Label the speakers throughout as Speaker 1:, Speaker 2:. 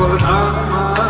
Speaker 1: what I'm.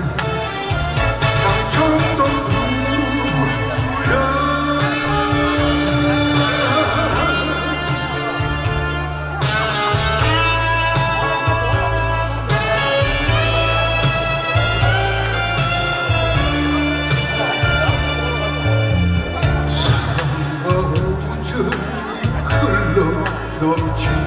Speaker 1: true.